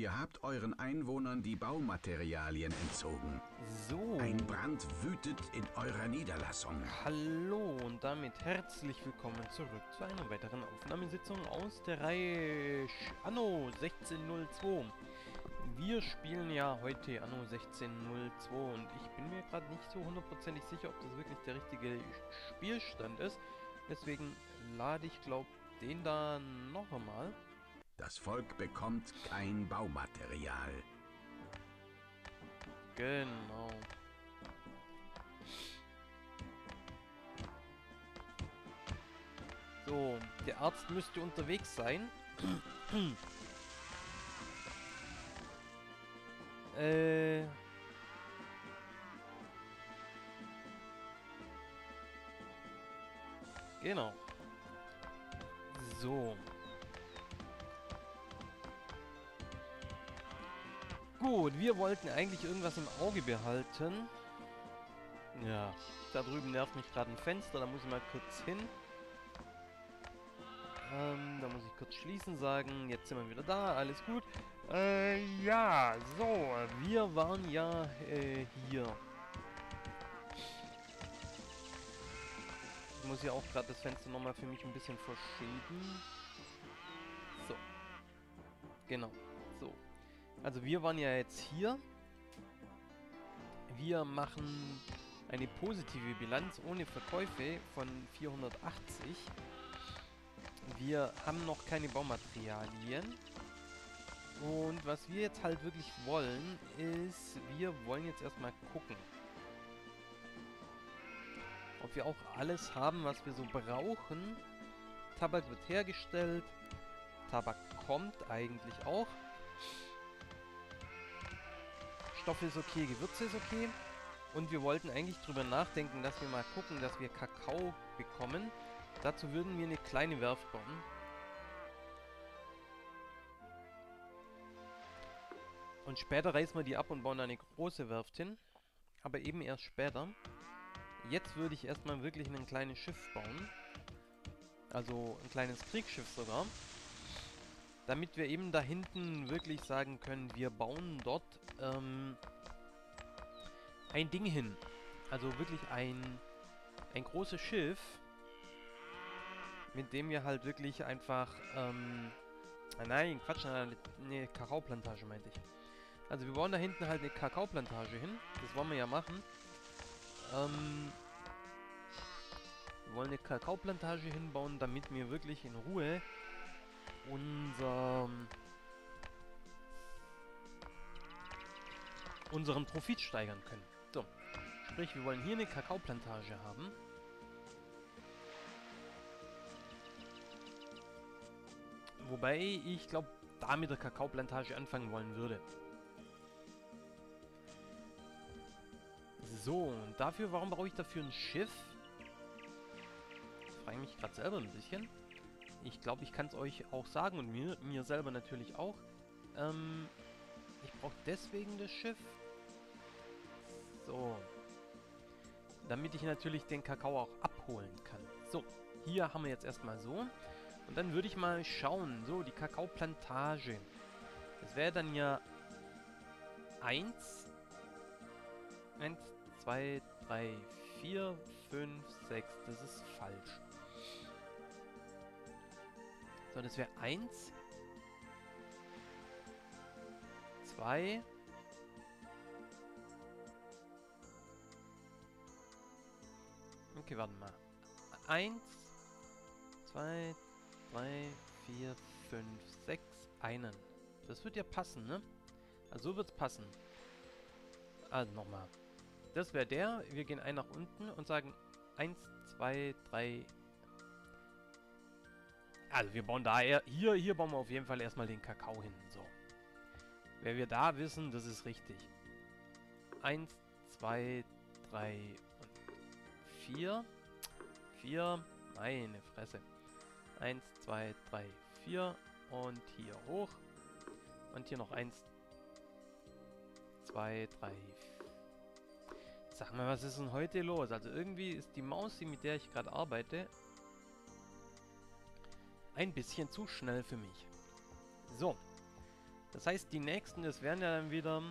Ihr habt euren Einwohnern die Baumaterialien entzogen. So. Ein Brand wütet in eurer Niederlassung. Hallo und damit herzlich willkommen zurück zu einer weiteren Aufnahmesitzung aus der Reihe Anno 1602. Wir spielen ja heute Anno 1602 und ich bin mir gerade nicht so hundertprozentig sicher, ob das wirklich der richtige Spielstand ist. Deswegen lade ich, glaube den da noch einmal. Das Volk bekommt kein Baumaterial. Genau. So, der Arzt müsste unterwegs sein. äh... Genau. So. Gut, wir wollten eigentlich irgendwas im Auge behalten. Ja, da drüben nervt mich gerade ein Fenster, da muss ich mal kurz hin. Ähm, da muss ich kurz schließen sagen. Jetzt sind wir wieder da, alles gut. Äh, ja, so, wir waren ja äh, hier. Ich muss ja auch gerade das Fenster nochmal für mich ein bisschen verschieben. So. Genau, so. Also wir waren ja jetzt hier. Wir machen eine positive Bilanz ohne Verkäufe von 480. Wir haben noch keine Baumaterialien. Und was wir jetzt halt wirklich wollen, ist, wir wollen jetzt erstmal gucken. Ob wir auch alles haben, was wir so brauchen. Tabak wird hergestellt. Tabak kommt eigentlich auch. Stoff ist okay, Gewürze ist okay. Und wir wollten eigentlich drüber nachdenken, dass wir mal gucken, dass wir Kakao bekommen. Dazu würden wir eine kleine Werft bauen. Und später reißen wir die ab und bauen eine große Werft hin. Aber eben erst später. Jetzt würde ich erstmal wirklich ein kleines Schiff bauen. Also ein kleines Kriegsschiff sogar. Damit wir eben da hinten wirklich sagen können, wir bauen dort ähm, ein Ding hin. Also wirklich ein, ein großes Schiff, mit dem wir halt wirklich einfach, ähm, nein, Quatsch, eine, Kakaoplantage meinte ich. Also wir bauen da hinten halt eine Kakaoplantage hin. Das wollen wir ja machen. Ähm, wir wollen eine Kakaoplantage hinbauen, damit wir wirklich in Ruhe unser, unseren Profit steigern können. So, sprich, wir wollen hier eine Kakaoplantage haben. Wobei ich glaube, da mit der Kakaoplantage anfangen wollen würde. So, und dafür, warum brauche ich dafür ein Schiff? Ich frage mich gerade selber ein bisschen. Ich glaube, ich kann es euch auch sagen und mir, mir selber natürlich auch. Ähm, ich brauche deswegen das Schiff. So. Damit ich natürlich den Kakao auch abholen kann. So, hier haben wir jetzt erstmal so. Und dann würde ich mal schauen. So, die Kakaoplantage. Das wäre dann ja 1, 1, 2, 3, 4, 5, 6. Das ist falsch. So, das wäre 1, 2, Okay, warte mal. 1, 2, 3, 4, 5, 6, einen. Das wird ja passen, ne? Also so wird's passen. Also nochmal. Das wäre der. Wir gehen ein nach unten und sagen 1, 2, 3. Also wir bauen da eher... Hier, hier bauen wir auf jeden Fall erstmal den Kakao hin. So. Wer wir da wissen, das ist richtig. 1, 2, 3 4. 4. Meine Fresse. 1, 2, 3, 4. Und hier hoch. Und hier noch 1, 2, 3, 4. Sag mal, was ist denn heute los? Also irgendwie ist die Maus, mit der ich gerade arbeite, ein bisschen zu schnell für mich. So. Das heißt, die nächsten, das wären ja dann wieder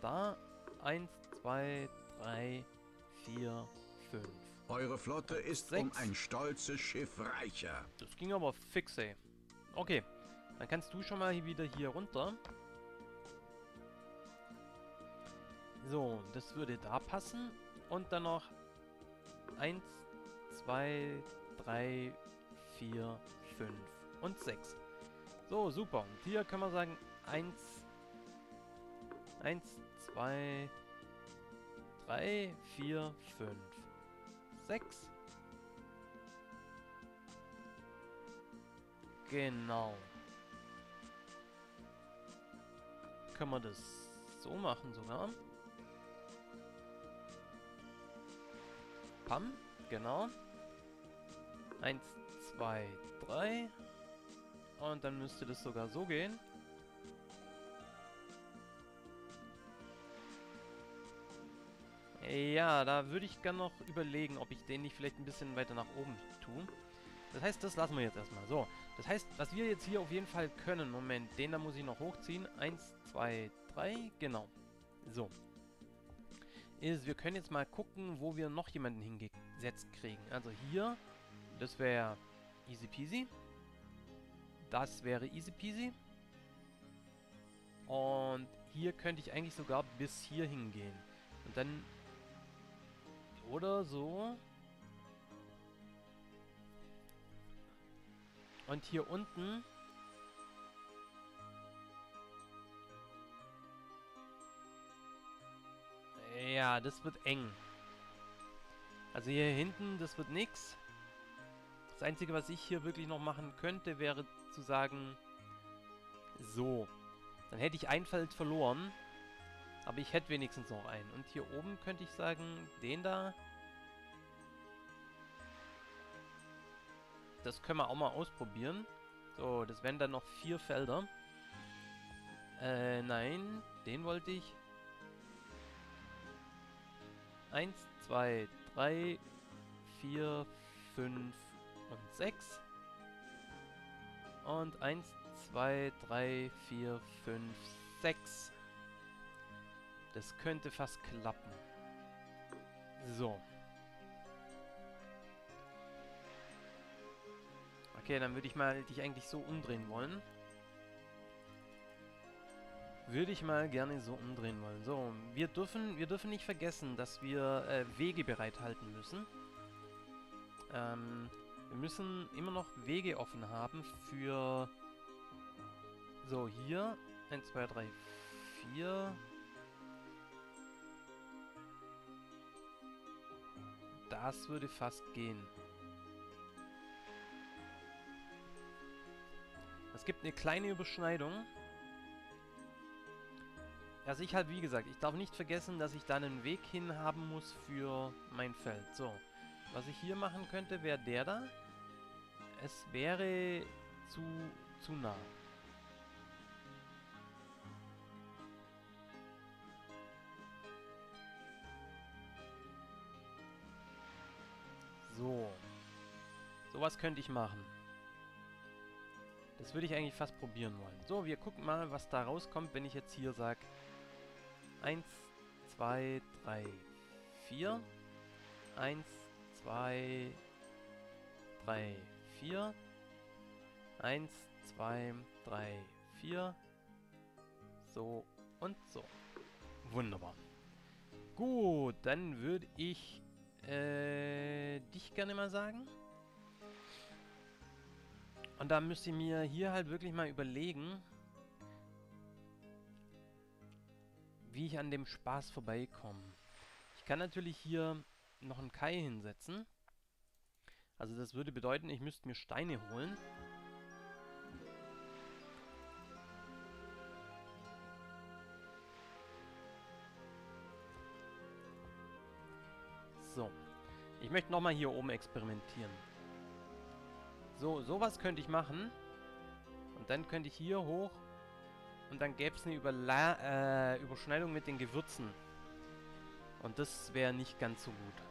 da 1, 2, 3, 4, 5. Eure Flotte ist um Sechs. ein stolzes Schiff reicher. Das ging aber fix, ey. Okay, dann kannst du schon mal hier wieder hier runter. So, das würde da passen. Und dann noch 1, 2, 3, 4, 5 und 6. So, super. Und hier kann man sagen 1, 1, 2, 3, 4, 5, 6. Genau. Können wir das so machen sogar. Pam, genau. Eins, zwei, drei. Und dann müsste das sogar so gehen. Ja, da würde ich gerne noch überlegen, ob ich den nicht vielleicht ein bisschen weiter nach oben tue. Das heißt, das lassen wir jetzt erstmal. So, das heißt, was wir jetzt hier auf jeden Fall können, Moment, den da muss ich noch hochziehen. Eins, zwei, drei, genau. So. Ist, wir können jetzt mal gucken, wo wir noch jemanden hingesetzt kriegen. Also hier, das wäre easy peasy. Das wäre easy peasy. Und hier könnte ich eigentlich sogar bis hier hingehen. Und dann... Oder so. Und hier unten... Ja, das wird eng. Also hier hinten, das wird nix. Das Einzige, was ich hier wirklich noch machen könnte, wäre zu sagen... So. Dann hätte ich ein Feld verloren. Aber ich hätte wenigstens noch einen. Und hier oben könnte ich sagen, den da... Das können wir auch mal ausprobieren. So, das wären dann noch vier Felder. Äh, nein. Den wollte ich. Eins, zwei, drei, vier, fünf und sechs. Und eins, zwei, drei, vier, fünf, sechs. Das könnte fast klappen. So. Okay, dann würde ich mal dich eigentlich so umdrehen wollen. Würde ich mal gerne so umdrehen wollen. So, wir dürfen, wir dürfen nicht vergessen, dass wir äh, Wege bereithalten müssen. Ähm, wir müssen immer noch Wege offen haben für... So, hier. 1, 2, 3, 4. Das würde fast gehen. Es gibt eine kleine Überschneidung. Also ich halt, wie gesagt, ich darf nicht vergessen, dass ich da einen Weg hin haben muss für mein Feld. So, was ich hier machen könnte, wäre der da. Es wäre zu, zu nah. Sowas könnte ich machen. Das würde ich eigentlich fast probieren wollen. So, wir gucken mal, was da rauskommt, wenn ich jetzt hier sage 1, 2, 3, 4. 1, 2, 3, 4. 1, 2, 3, 4. So und so. Wunderbar. Gut, dann würde ich äh, dich gerne mal sagen. Und da müsst ihr mir hier halt wirklich mal überlegen, wie ich an dem Spaß vorbeikomme. Ich kann natürlich hier noch einen Kai hinsetzen. Also das würde bedeuten, ich müsste mir Steine holen. So. Ich möchte nochmal hier oben experimentieren. So, sowas könnte ich machen. Und dann könnte ich hier hoch. Und dann gäbe es eine Überla äh, Überschneidung mit den Gewürzen. Und das wäre nicht ganz so gut.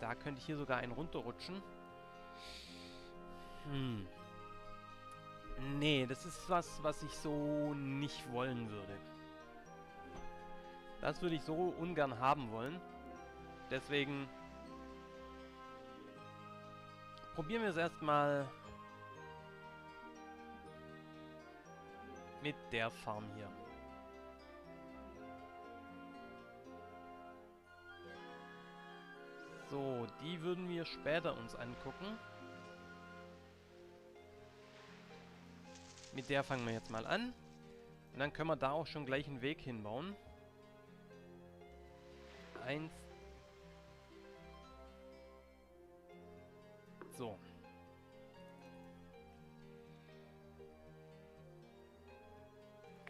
Da könnte ich hier sogar einen runterrutschen. Hm. Nee, das ist was, was ich so nicht wollen würde. Das würde ich so ungern haben wollen. Deswegen probieren wir es erstmal mit der Farm hier. So, die würden wir später uns angucken. Mit der fangen wir jetzt mal an. Und dann können wir da auch schon gleich einen Weg hinbauen. Eins. So.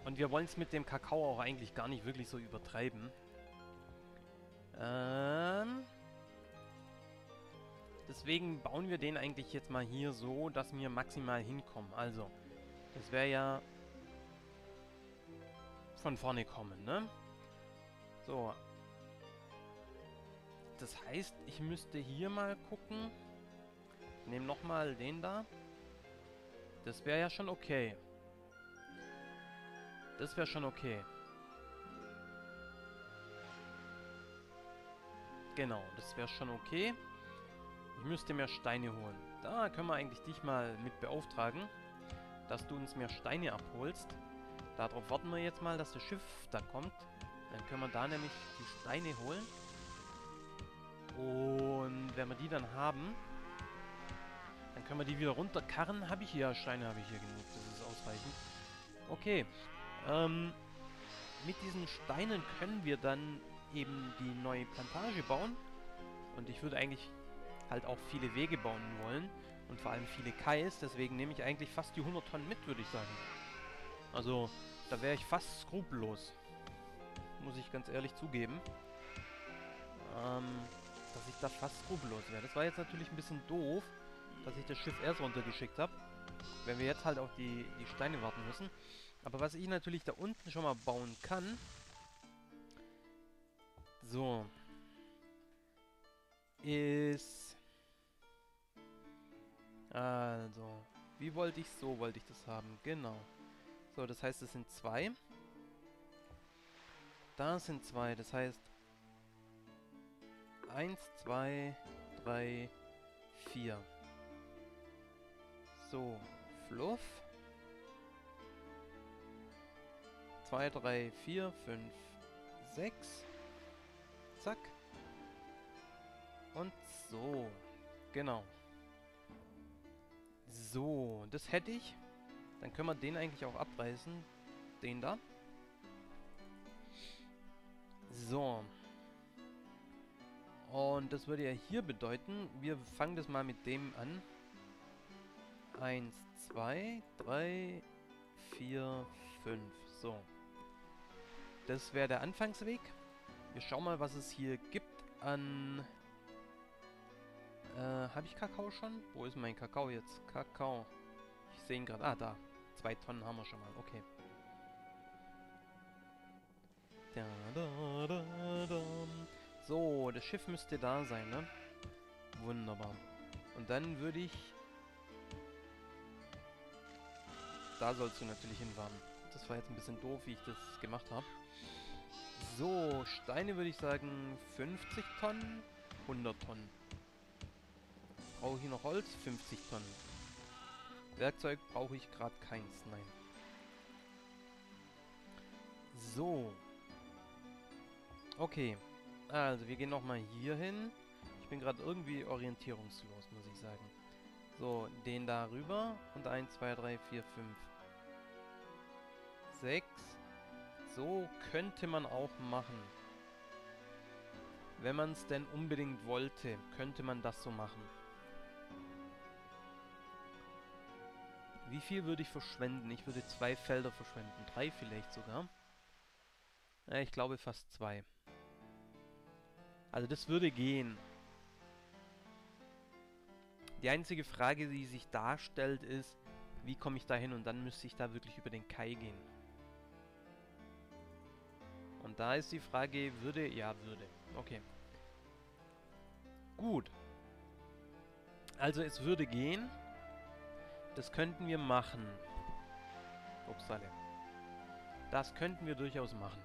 Und wir wollen es mit dem Kakao auch eigentlich gar nicht wirklich so übertreiben. Ähm... Deswegen bauen wir den eigentlich jetzt mal hier so, dass wir maximal hinkommen. Also, das wäre ja von vorne kommen, ne? So. Das heißt, ich müsste hier mal gucken. Nehmen nochmal den da. Das wäre ja schon okay. Das wäre schon okay. Genau, das wäre schon okay. Ich müsste mehr Steine holen. Da können wir eigentlich dich mal mit beauftragen, dass du uns mehr Steine abholst. Darauf warten wir jetzt mal, dass das Schiff da kommt. Dann können wir da nämlich die Steine holen. Und wenn wir die dann haben, dann können wir die wieder runterkarren. Habe ich hier, Steine habe ich hier genug. Das ist ausreichend. Okay. Ähm, mit diesen Steinen können wir dann eben die neue Plantage bauen. Und ich würde eigentlich halt auch viele Wege bauen wollen. Und vor allem viele Kais. Deswegen nehme ich eigentlich fast die 100 Tonnen mit, würde ich sagen. Also, da wäre ich fast skrupellos. Muss ich ganz ehrlich zugeben. Ähm, dass ich da fast skrupellos wäre. Das war jetzt natürlich ein bisschen doof, dass ich das Schiff erst runtergeschickt habe. Wenn wir jetzt halt auf die, die Steine warten müssen. Aber was ich natürlich da unten schon mal bauen kann... So. Ist... Also, wie wollte ich so wollte ich das haben? Genau. So, das heißt, es sind zwei. Da sind zwei, das heißt... Eins, zwei, drei, vier. So, Fluff. 2, 3, 4, 5, 6. Zack. Und so. Genau. So, das hätte ich. Dann können wir den eigentlich auch abreißen. Den da. So. Und das würde ja hier bedeuten, wir fangen das mal mit dem an. Eins, zwei, drei, vier, fünf. So. Das wäre der Anfangsweg. Wir schauen mal, was es hier gibt an... Äh, habe ich Kakao schon? Wo ist mein Kakao jetzt? Kakao. Ich sehe ihn gerade. Ah, da. Zwei Tonnen haben wir schon mal. Okay. Da, da, da, da. So, das Schiff müsste da sein, ne? Wunderbar. Und dann würde ich... Da sollst du natürlich hinfahren. Das war jetzt ein bisschen doof, wie ich das gemacht habe. So, Steine würde ich sagen 50 Tonnen, 100 Tonnen. Brauche ich hier noch Holz? 50 Tonnen. Werkzeug brauche ich gerade keins, nein. So. Okay. Also, wir gehen nochmal hier hin. Ich bin gerade irgendwie orientierungslos, muss ich sagen. So, den da rüber. Und 1, 2, 3, 4, 5, 6, so könnte man auch machen. Wenn man es denn unbedingt wollte, könnte man das so machen. Wie viel würde ich verschwenden? Ich würde zwei Felder verschwenden. Drei vielleicht sogar. Ja, ich glaube fast zwei. Also das würde gehen. Die einzige Frage, die sich darstellt, ist, wie komme ich da hin? Und dann müsste ich da wirklich über den Kai gehen. Und da ist die Frage, würde? Ja, würde. Okay. Gut. Also es würde gehen. Das könnten wir machen. Upsale. Das könnten wir durchaus machen.